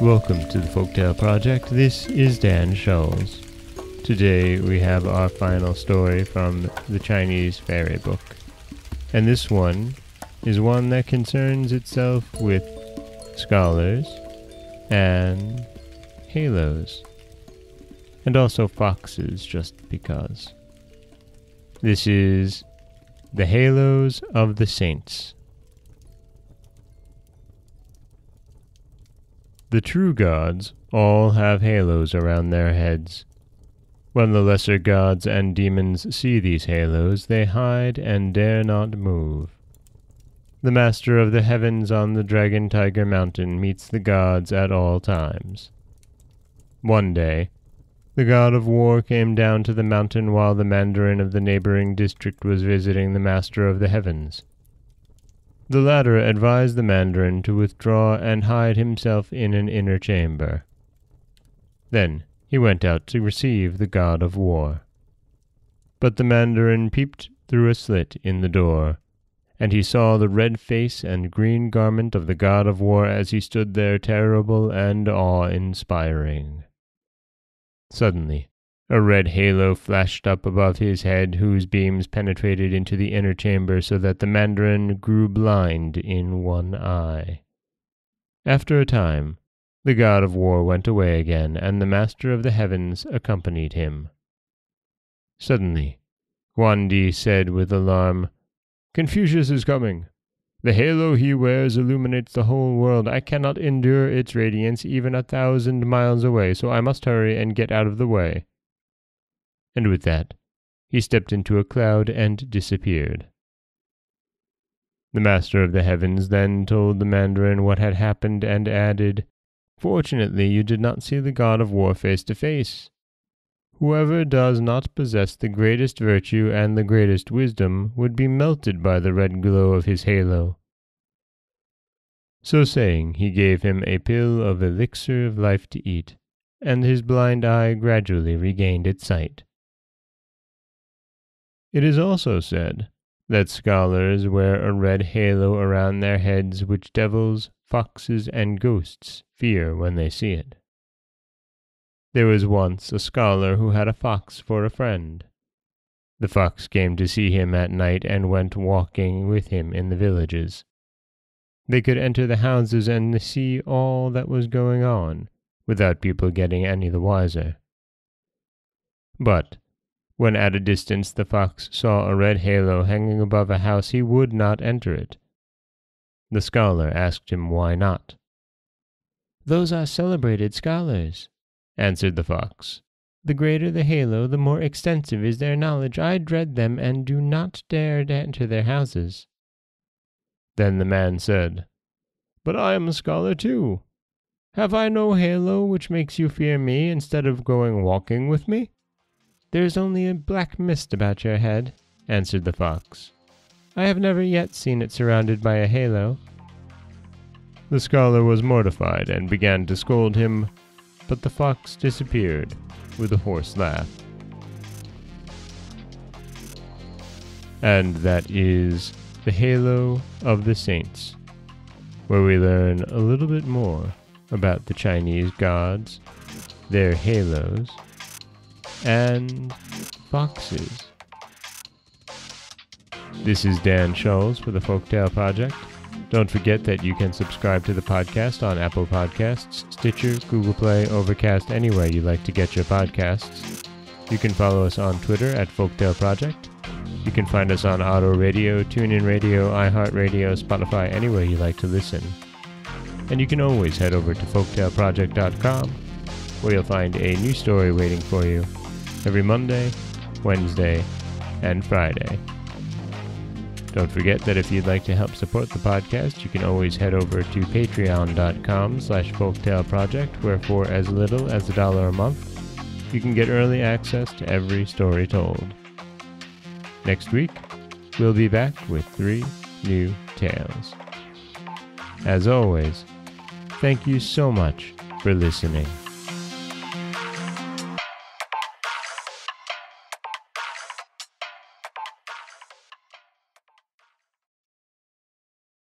Welcome to the Folktale Project. This is Dan Scholes. Today we have our final story from the Chinese fairy book. And this one is one that concerns itself with scholars and halos. And also foxes, just because. This is The Halos of the Saints. The true gods all have halos around their heads. When the lesser gods and demons see these halos, they hide and dare not move. The master of the heavens on the Dragon Tiger Mountain meets the gods at all times. One day, the god of war came down to the mountain while the mandarin of the neighboring district was visiting the master of the heavens. The latter advised the mandarin to withdraw and hide himself in an inner chamber. Then he went out to receive the god of war. But the mandarin peeped through a slit in the door, and he saw the red face and green garment of the god of war as he stood there terrible and awe-inspiring. Suddenly, a red halo flashed up above his head, whose beams penetrated into the inner chamber so that the mandarin grew blind in one eye. After a time, the god of war went away again, and the master of the heavens accompanied him. Suddenly, Guan Di said with alarm, Confucius is coming. The halo he wears illuminates the whole world. I cannot endure its radiance even a thousand miles away, so I must hurry and get out of the way and with that he stepped into a cloud and disappeared. The Master of the Heavens then told the Mandarin what had happened and added, Fortunately, you did not see the God of War face to face. Whoever does not possess the greatest virtue and the greatest wisdom would be melted by the red glow of his halo. So saying, he gave him a pill of elixir of life to eat, and his blind eye gradually regained its sight. It is also said that scholars wear a red halo around their heads which devils, foxes, and ghosts fear when they see it. There was once a scholar who had a fox for a friend. The fox came to see him at night and went walking with him in the villages. They could enter the houses and see all that was going on, without people getting any the wiser. But when at a distance the fox saw a red halo hanging above a house, he would not enter it. The scholar asked him why not. Those are celebrated scholars, answered the fox. The greater the halo, the more extensive is their knowledge. I dread them and do not dare to enter their houses. Then the man said, But I am a scholar too. Have I no halo which makes you fear me instead of going walking with me? There is only a black mist about your head, answered the fox. I have never yet seen it surrounded by a halo. The scholar was mortified and began to scold him, but the fox disappeared with a hoarse laugh. And that is The Halo of the Saints, where we learn a little bit more about the Chinese gods, their halos, and foxes. This is Dan Scholes for the Folktale Project. Don't forget that you can subscribe to the podcast on Apple Podcasts, Stitcher, Google Play, Overcast, anywhere you like to get your podcasts. You can follow us on Twitter at Folktale Project. You can find us on Auto Radio, TuneIn Radio, iHeartRadio, Spotify, anywhere you like to listen. And you can always head over to folktaleproject.com where you'll find a new story waiting for you every Monday, Wednesday, and Friday. Don't forget that if you'd like to help support the podcast, you can always head over to patreon.com slash folktaleproject, where for as little as a dollar a month, you can get early access to every story told. Next week, we'll be back with three new tales. As always, thank you so much for listening.